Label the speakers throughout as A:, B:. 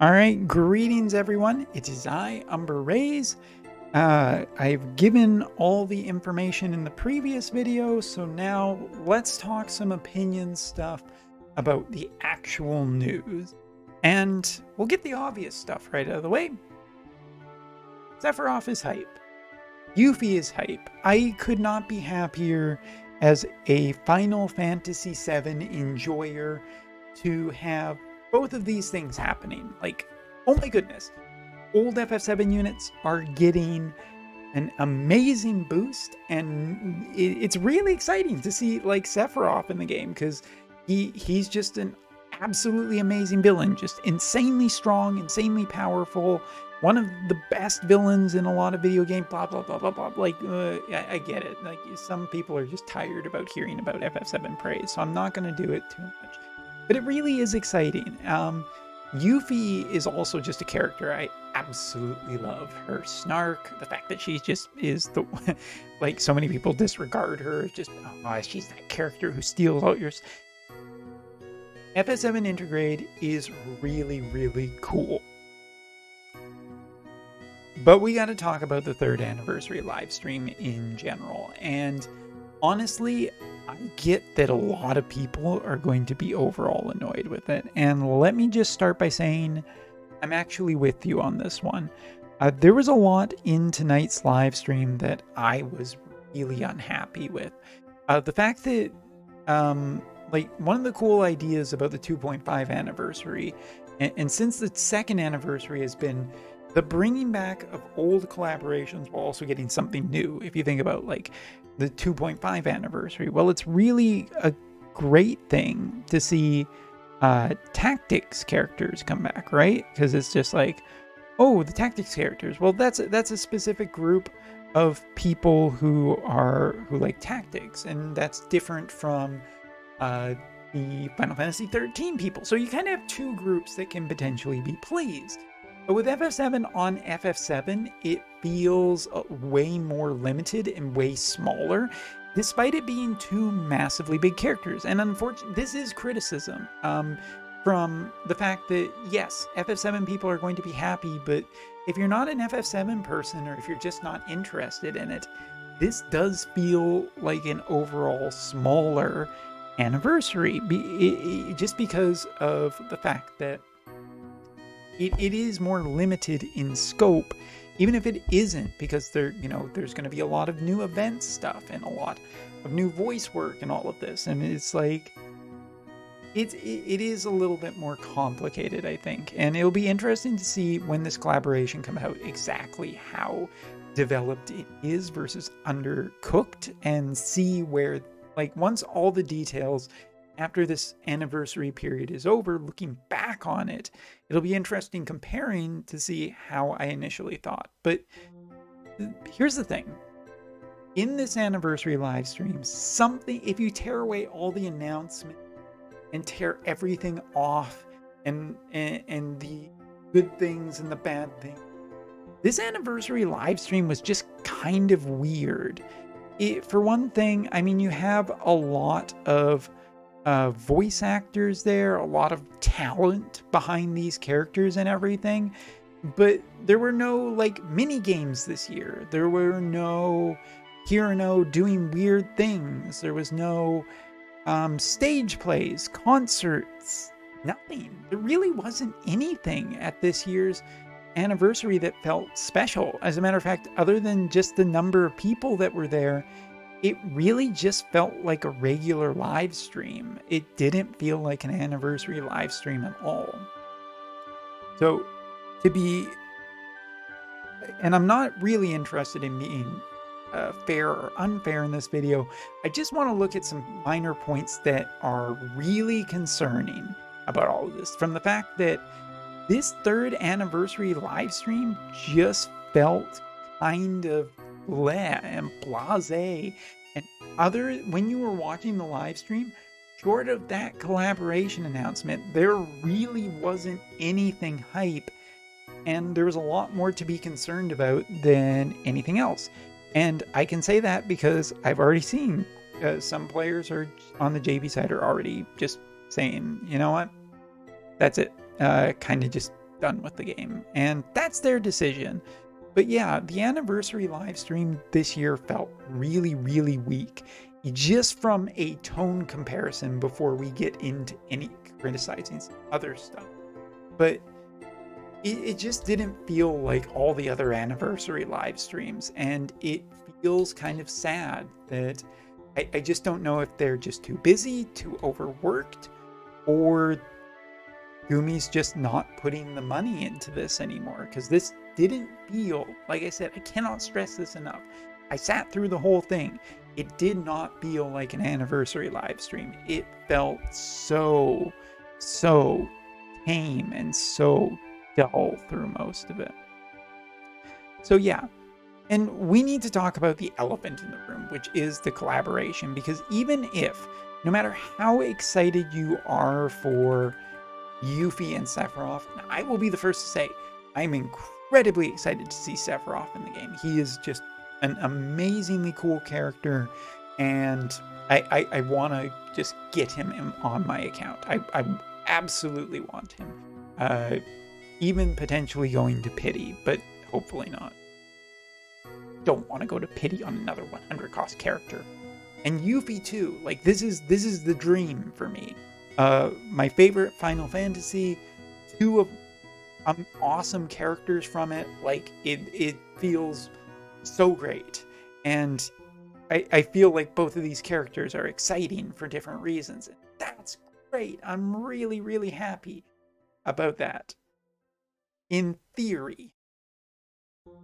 A: All right, greetings everyone. It is I, Umbra Rays. Uh, I've given all the information in the previous video, so now let's talk some opinion stuff about the actual news. And we'll get the obvious stuff right out of the way. Sephiroth is hype. Yuffie is hype. I could not be happier as a Final Fantasy VII enjoyer to have both of these things happening. Like, oh my goodness, old FF7 units are getting an amazing boost, and it's really exciting to see like Sephiroth in the game because he he's just an absolutely amazing villain, just insanely strong, insanely powerful, one of the best villains in a lot of video game. Blah blah blah blah blah. Like uh, I, I, get it. Like some people are just tired about hearing about FF7 praise, so I'm not going to do it too much but it really is exciting. Um, Yuffie is also just a character I absolutely love. Her snark, the fact that she just is the like so many people disregard her. Just oh, she's that character who steals out your. FF7 Intergrade is really really cool. But we got to talk about the third anniversary live stream in general, and honestly, I get that a lot of people are going to be overall annoyed with it. And let me just start by saying I'm actually with you on this one. Uh, there was a lot in tonight's live stream that I was really unhappy with. Uh, the fact that, um, like, one of the cool ideas about the 2.5 anniversary, and, and since the second anniversary has been the bringing back of old collaborations while also getting something new. If you think about like the 2.5 anniversary, well, it's really a great thing to see uh, tactics characters come back, right? Because it's just like, oh, the tactics characters. Well, that's a, that's a specific group of people who are who like tactics, and that's different from uh, the Final Fantasy 13 people. So you kind of have two groups that can potentially be pleased. But with FF7 on FF7, it feels uh, way more limited and way smaller, despite it being two massively big characters. And unfortunately, this is criticism um, from the fact that, yes, FF7 people are going to be happy, but if you're not an FF7 person or if you're just not interested in it, this does feel like an overall smaller anniversary, just because of the fact that it, it is more limited in scope, even if it isn't, because there, you know, there's going to be a lot of new event stuff and a lot of new voice work and all of this, and it's like it's it is a little bit more complicated, I think, and it'll be interesting to see when this collaboration come out exactly how developed it is versus undercooked, and see where like once all the details after this anniversary period is over, looking back on it, it'll be interesting comparing to see how I initially thought. But here's the thing in this anniversary live stream, something, if you tear away all the announcements and tear everything off and, and, and the good things and the bad things, this anniversary live stream was just kind of weird. It, for one thing, I mean, you have a lot of uh, voice actors there, a lot of talent behind these characters and everything. But there were no like mini games this year. There were no Hirano doing weird things. There was no um, stage plays, concerts, nothing. There really wasn't anything at this year's anniversary that felt special. As a matter of fact, other than just the number of people that were there, it really just felt like a regular live stream. It didn't feel like an anniversary live stream at all. So, to be, and I'm not really interested in being uh, fair or unfair in this video, I just want to look at some minor points that are really concerning about all of this. From the fact that this third anniversary live stream just felt kind of bleh and blase. And other when you were watching the live stream, short of that collaboration announcement, there really wasn't anything hype. And there was a lot more to be concerned about than anything else. And I can say that because I've already seen uh, some players are on the JP side are already just saying, you know what, that's it. Uh, kind of just done with the game. And that's their decision. But yeah, the anniversary live stream this year felt really, really weak. Just from a tone comparison before we get into any criticizing other stuff. But it, it just didn't feel like all the other anniversary live streams. And it feels kind of sad that I, I just don't know if they're just too busy, too overworked, or Gumi's just not putting the money into this anymore. Because this didn't feel, like I said, I cannot stress this enough. I sat through the whole thing. It did not feel like an anniversary live stream. It felt so, so tame and so dull through most of it. So, yeah. And we need to talk about the elephant in the room, which is the collaboration. Because even if, no matter how excited you are for Yuffie and Sephiroth, I will be the first to say, I'm incredibly incredibly excited to see Sephiroth in the game. He is just an amazingly cool character, and I, I, I want to just get him on my account. I, I absolutely want him. Uh, even potentially going to pity, but hopefully not. Don't want to go to pity on another 100 cost character. And Yuffie too. Like this is this is the dream for me. Uh, my favorite Final Fantasy, two of um, awesome characters from it. Like it, it feels so great, and I, I feel like both of these characters are exciting for different reasons. That's great. I'm really, really happy about that. In theory,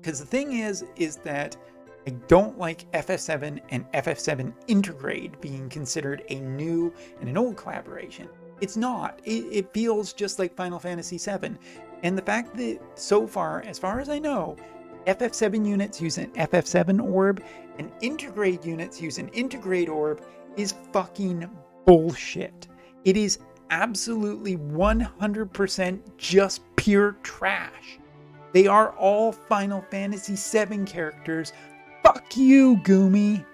A: because the thing is, is that I don't like FF7 and FF7 Intergrade being considered a new and an old collaboration. It's not. It, it feels just like Final Fantasy VII. And the fact that so far, as far as I know, FF7 units use an FF7 orb and Intergrade units use an Intergrade orb is fucking bullshit. It is absolutely 100% just pure trash. They are all Final Fantasy VII characters. Fuck you, Gumi.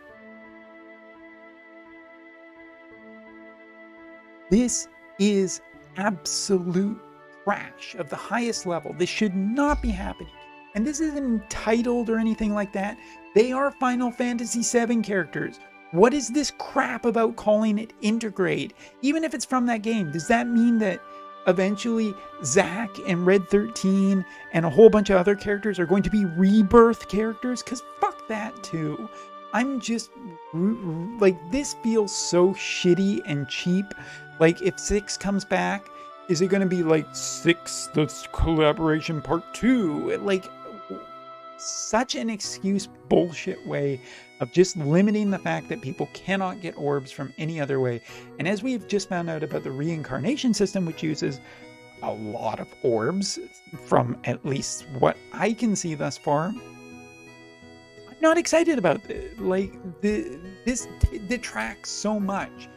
A: This is absolute trash of the highest level. This should not be happening. And this isn't entitled or anything like that. They are Final Fantasy VII characters. What is this crap about calling it Intergrade? Even if it's from that game, does that mean that eventually Zack and Red 13 and a whole bunch of other characters are going to be rebirth characters? Because fuck that too. I'm just like, this feels so shitty and cheap. Like, if Six comes back, is it going to be like six, the collaboration part two? Like, such an excuse bullshit way of just limiting the fact that people cannot get orbs from any other way. And as we've just found out about the reincarnation system, which uses a lot of orbs from at least what I can see thus far, I'm not excited about it. Like, the, this detracts so much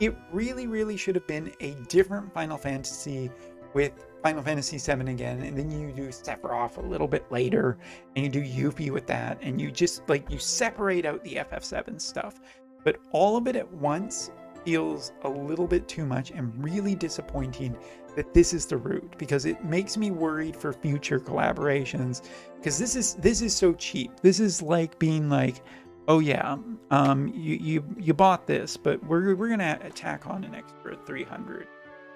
A: it really, really should have been a different Final Fantasy with Final Fantasy VII again, and then you do Sephiroth a little bit later, and you do Yuffie with that, and you just like you separate out the FF7 stuff. But all of it at once feels a little bit too much and really disappointing that this is the route because it makes me worried for future collaborations because this is this is so cheap. This is like being like, oh yeah, um, you, you, you bought this, but we're, we're going to attack on an extra 300,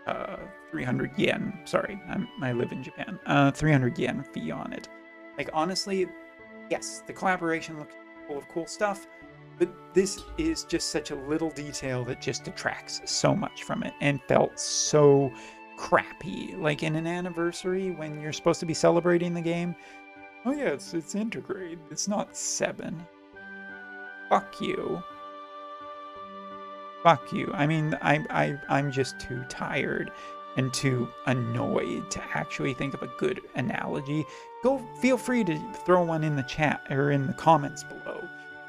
A: uh, 300 yen. Sorry, I'm, I live in Japan. Uh, 300 yen fee on it. Like, honestly, yes, the collaboration looks full of cool stuff, but this is just such a little detail that just detracts so much from it and felt so crappy. Like in an anniversary when you're supposed to be celebrating the game, oh yeah, it's, it's Intergrade. It's not 7. Fuck you. Fuck you. I mean, I, I, I'm just too tired and too annoyed to actually think of a good analogy. Go feel free to throw one in the chat or in the comments below.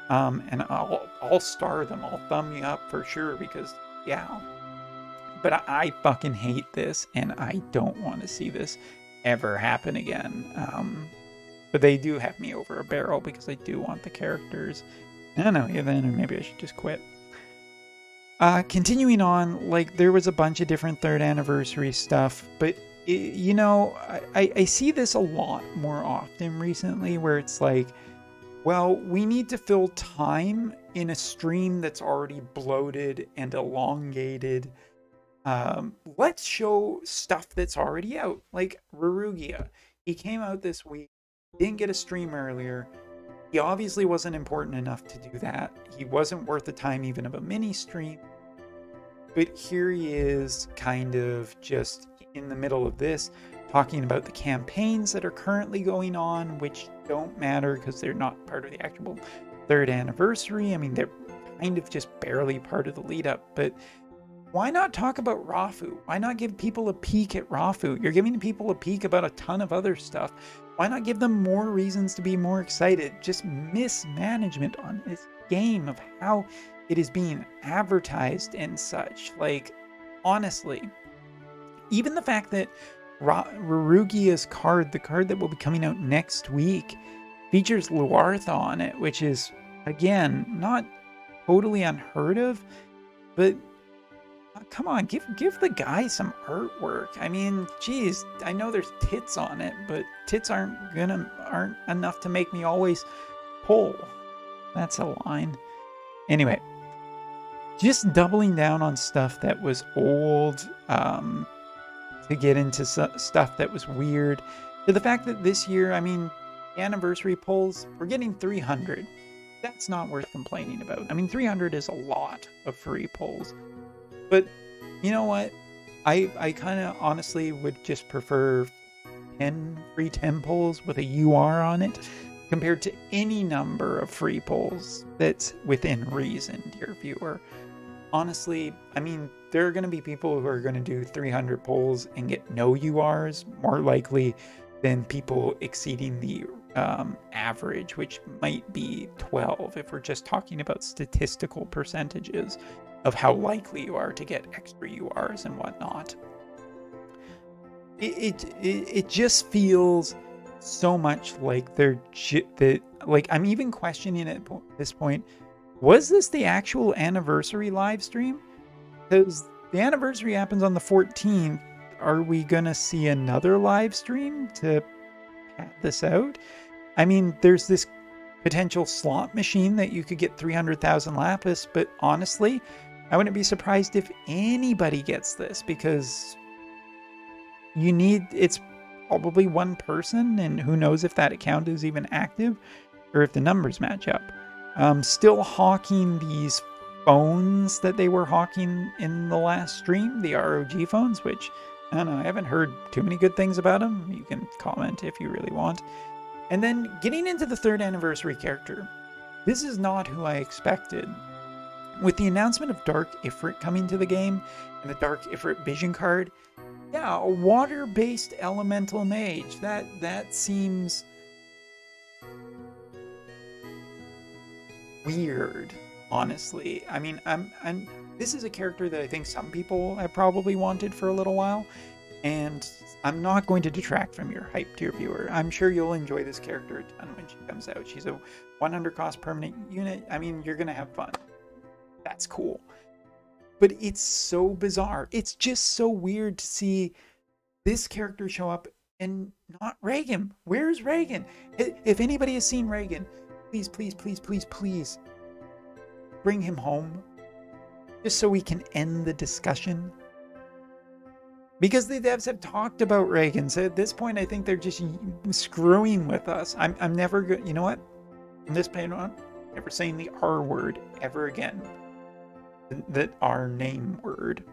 A: Um, and I'll, I'll star them. I'll thumb you up for sure because, yeah. But I, I fucking hate this and I don't want to see this ever happen again. Um, but they do have me over a barrel because I do want the characters I don't know, then maybe I should just quit. Uh, continuing on, like, there was a bunch of different third anniversary stuff, but you know, I, I see this a lot more often recently where it's like, well, we need to fill time in a stream that's already bloated and elongated. Um, let's show stuff that's already out, like Rarugia. He came out this week, didn't get a stream earlier. He obviously wasn't important enough to do that. He wasn't worth the time even of a mini stream. But here he is, kind of just in the middle of this, talking about the campaigns that are currently going on, which don't matter because they're not part of the actual third anniversary. I mean, they're kind of just barely part of the lead up, but why not talk about Rafu? Why not give people a peek at Rafu? You're giving people a peek about a ton of other stuff. Why not give them more reasons to be more excited? Just mismanagement on this game of how it is being advertised and such. Like, honestly, even the fact that Ra- Rarugia's card, the card that will be coming out next week, features Luartha on it, which is, again, not totally unheard of, but uh, come on, give give the guy some artwork. I mean, geez, I know there's tits on it, but tits aren't gonna aren't enough to make me always pull. That's a line. Anyway, just doubling down on stuff that was old, um, to get into stuff that was weird. To the fact that this year, I mean, anniversary polls, we're getting 300. That's not worth complaining about. I mean, 300 is a lot of free polls. But you know what? I I kind of honestly would just prefer 10 free 10 polls with a UR on it compared to any number of free polls that's within reason, dear viewer honestly, I mean, there are going to be people who are going to do 300 polls and get no URs more likely than people exceeding the um, average, which might be 12 if we're just talking about statistical percentages of how likely you are to get extra URs and whatnot. It, it, it, just feels so much like they're that like I'm even questioning at this point was this the actual anniversary live stream? Because the anniversary happens on the 14th. Are we to see another live stream to pad this out? I mean, there's this potential slot machine that you could get 300,000 lapis, but honestly, I wouldn't be surprised if anybody gets this because you need it's probably one person and who knows if that account is even active or if the numbers match up um, still hawking these phones that they were hawking in the last stream, the ROG phones, which I don't know, I haven't heard too many good things about them. You can comment if you really want. And then getting into the third anniversary character. This is not who I expected. With the announcement of Dark Ifrit coming to the game and the Dark Ifrit vision card, yeah, a water-based elemental mage. That that seems weird, honestly. I mean, I'm, I'm, this is a character that I think some people have probably wanted for a little while, and I'm not going to detract from your hype, dear viewer. I'm sure you'll enjoy this character a ton when she comes out. She's a 100 cost permanent unit. I mean, you're going to have fun. That's cool. But it's so bizarre. It's just so weird to see this character show up and not Reagan. Where's Reagan? If anybody has seen Reagan, Please, please, please, please, please bring him home just so we can end the discussion. Because the devs have talked about Reagan, so at this point, I think they're just screwing with us. I'm, I'm never. You know what? This point on, never saying the R word ever again. The R name word.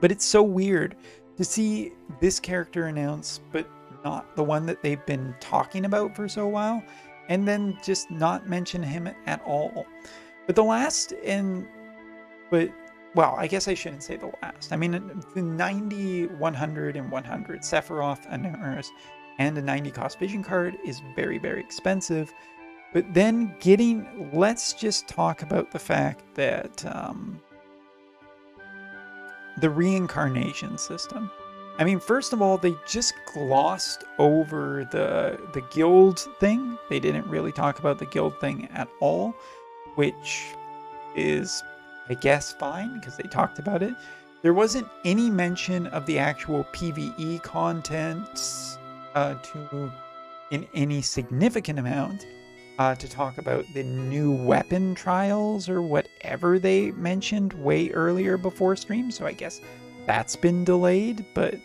A: But it's so weird to see this character announced, but not the one that they've been talking about for so while and then just not mention him at all. But the last and but well, I guess I shouldn't say the last. I mean, the 90, 100, and 100 Sephiroth, Anubis, and a 90 cost vision card is very, very expensive. But then getting, let's just talk about the fact that um, the reincarnation system. I mean, first of all, they just glossed over the the guild thing. They didn't really talk about the guild thing at all, which is, I guess, fine because they talked about it. there wasn't any mention of the actual PvE content uh, to in any significant amount uh, to talk about the new weapon trials or whatever they mentioned way earlier before stream. So I guess that's been delayed. But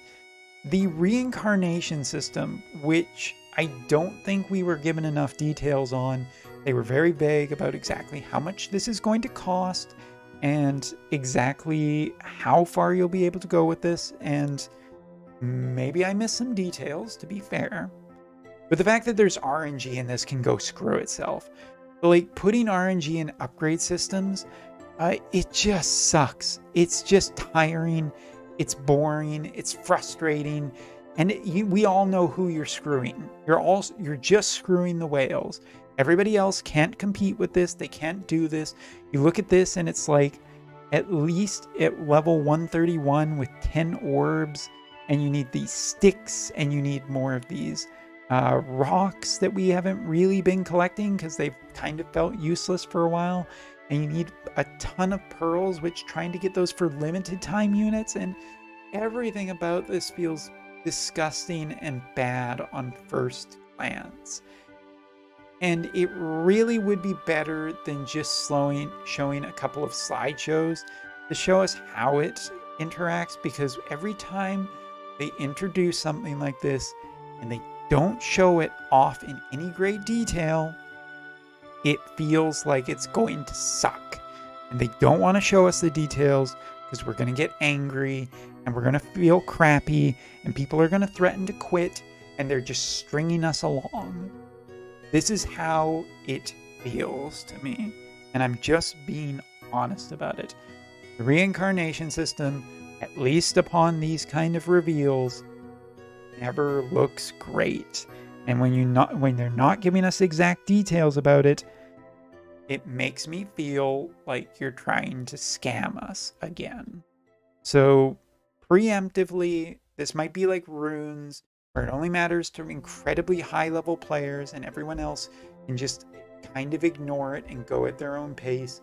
A: the reincarnation system, which I don't think we were given enough details on, they were very vague about exactly how much this is going to cost and exactly how far you'll be able to go with this. And maybe I missed some details, to be fair. But the fact that there's RNG in this can go screw itself. But like putting RNG in upgrade systems, uh, it just sucks. It's just tiring. It's boring. It's frustrating. And you, we all know who you're screwing. You're all you're just screwing the whales. Everybody else can't compete with this. They can't do this. You look at this and it's like at least at level 131 with 10 orbs and you need these sticks and you need more of these uh, rocks that we haven't really been collecting because they've kind of felt useless for a while. And you need a ton of pearls, which trying to get those for limited time units. And everything about this feels disgusting and bad on first glance. And it really would be better than just slowing, showing a couple of slideshows to show us how it interacts because every time they introduce something like this and they don't show it off in any great detail, it feels like it's going to suck. And they don't want to show us the details because we're going to get angry and we're going to feel crappy and people are going to threaten to quit and they're just stringing us along. This is how it feels to me. And I'm just being honest about it. The reincarnation system, at least upon these kind of reveals, never looks great. And when you not when they're not giving us exact details about it, it makes me feel like you're trying to scam us again. So preemptively, this might be like runes, where it only matters to incredibly high level players and everyone else can just kind of ignore it and go at their own pace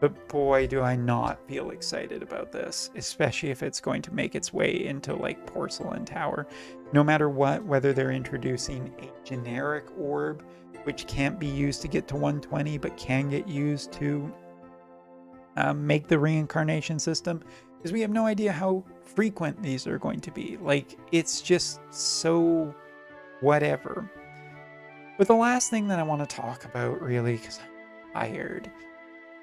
A: but boy, do I not feel excited about this, especially if it's going to make its way into like Porcelain Tower. No matter what, whether they're introducing a generic orb, which can't be used to get to 120, but can get used to um, make the reincarnation system, because we have no idea how frequent these are going to be. Like, it's just so whatever. But the last thing that I want to talk about, really, because I'm tired,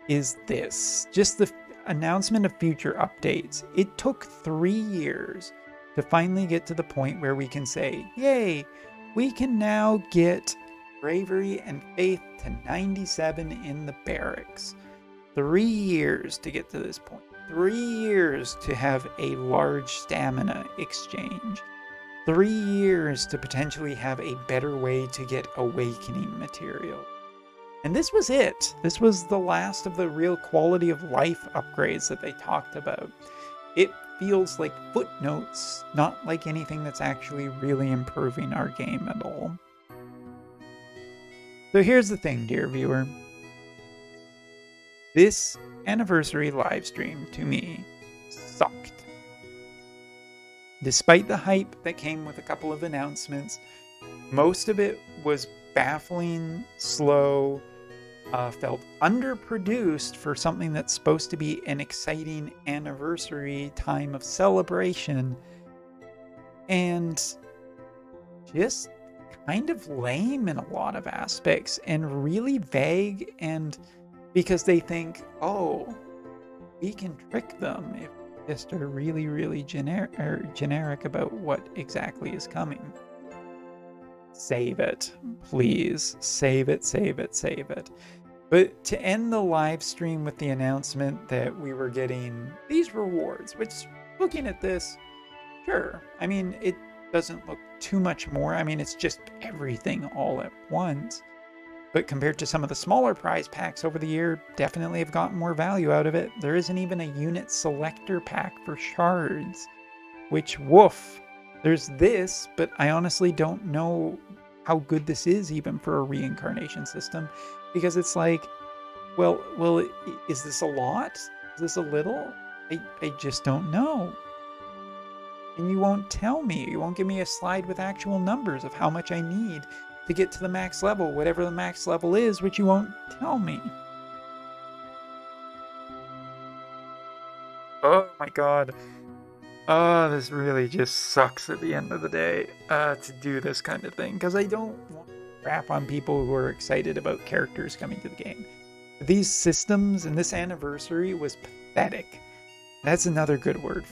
A: is this just the announcement of future updates. It took three years to finally get to the point where we can say, yay, we can now get bravery and faith to 97 in the barracks. Three years to get to this point. Three years to have a large stamina exchange. Three years to potentially have a better way to get awakening material. And this was it. This was the last of the real quality of life upgrades that they talked about. It feels like footnotes, not like anything that's actually really improving our game at all. So here's the thing, dear viewer. This anniversary livestream, to me sucked. Despite the hype that came with a couple of announcements, most of it was baffling, slow, uh, felt underproduced for something that's supposed to be an exciting anniversary time of celebration. And just kind of lame in a lot of aspects and really vague and because they think oh we can trick them if just are really really generic generic about what exactly is coming save it mm-hmm. please save it save it save it but to end the live stream with the announcement that we were getting these rewards, which looking at this, sure. I mean, it doesn't look too much more. I mean, it's just everything all at once. But compared to some of the smaller prize packs over the year, definitely have gotten more value out of it. There isn't even a unit selector pack for shards, which woof. There's this, but I honestly don't know how good this is even for a reincarnation system because it's like, well, well, is this a lot? Is this a little? I, I just don't know. And you won't tell me. You won't give me a slide with actual numbers of how much I need to get to the max level, whatever the max level is, which you won't tell me. Oh my god. Oh, this really just sucks at the end of the day uh, to do this kind of thing because I don't want to crap on people who are excited about characters coming to the game. These systems and this anniversary was pathetic. That's another good word.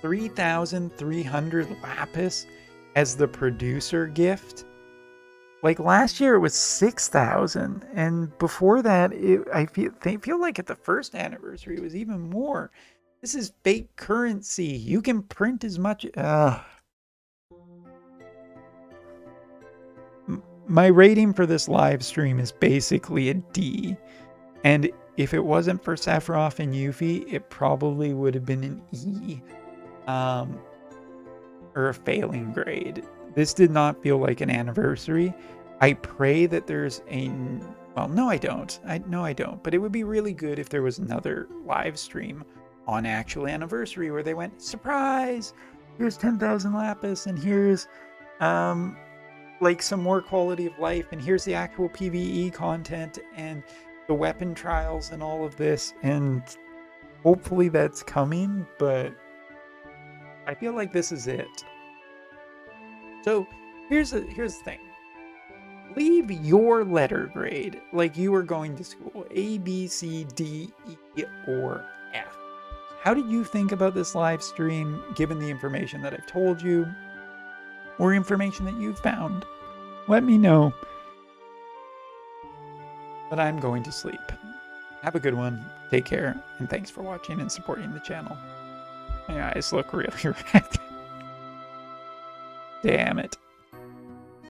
A: 3,300 lapis as the producer gift. Like last year, it was 6,000. And before that, it, I feel, feel like at the first anniversary, it was even more. This is fake currency. You can print as much. Uh, my rating for this live stream is basically a D. And if it wasn't for Sephiroth and Yuffie, it probably would have been an E. Um, or a failing grade. This did not feel like an anniversary. I pray that there's a well, no, I don't. I no, I don't. But it would be really good if there was another live stream on actual anniversary where they went surprise. Here's ten thousand lapis, and here's um like some more quality of life, and here's the actual PVE content and the weapon trials and all of this, and hopefully that's coming. But I feel like this is it. So here's the here's the thing. Leave your letter grade like you were going to school. A, B, C, D, E, or. How did you think about this live stream given the information that I've told you or information that you've found? Let me know. But I'm going to sleep. Have a good one. Take care. And thanks for watching and supporting the channel. My eyes look really red. Damn it.